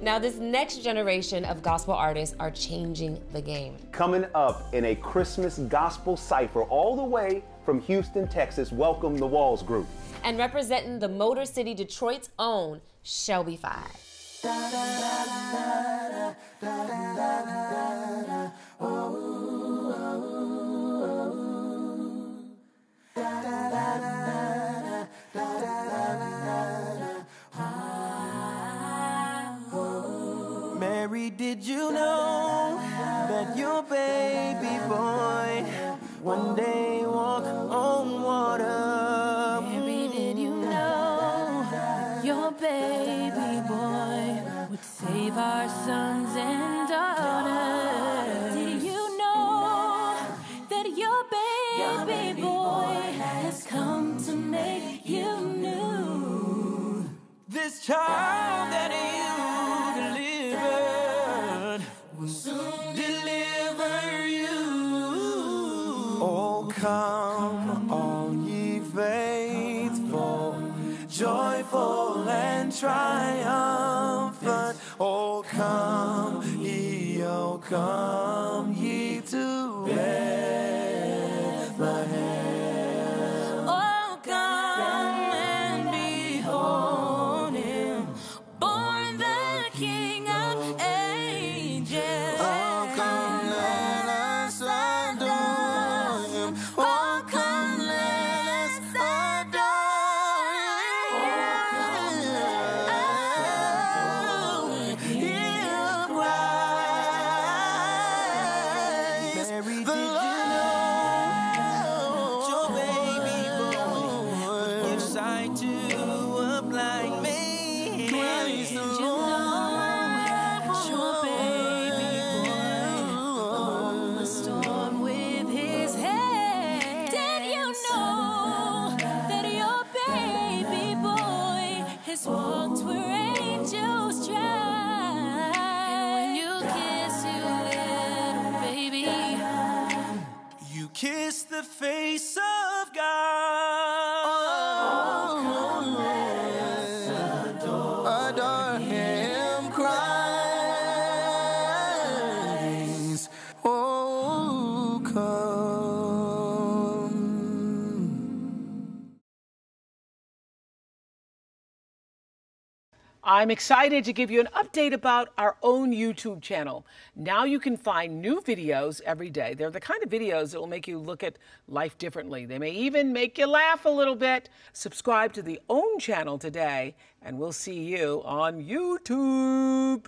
Now, this next generation of gospel artists are changing the game. Coming up in a Christmas gospel cipher all the way from Houston, Texas, welcome the Walls Group. And representing the Motor City Detroit's own Shelby Five. Mary, did you know that your baby boy one day walk on water? Mary, did you know your baby boy would save our sons and daughters? Did you know that your baby boy has come to make you new? This child come, all ye faithful, joyful and triumphant. Oh, come ye, oh, come to a blind man? Praise the Did you know that your baby boy the storm with his hand? Did you know that your baby boy the face of God. Oh, Adore I'm excited to give you an update about our own YouTube channel. Now you can find new videos every day. They're the kind of videos that will make you look at life differently. They may even make you laugh a little bit. Subscribe to the OWN channel today, and we'll see you on YouTube.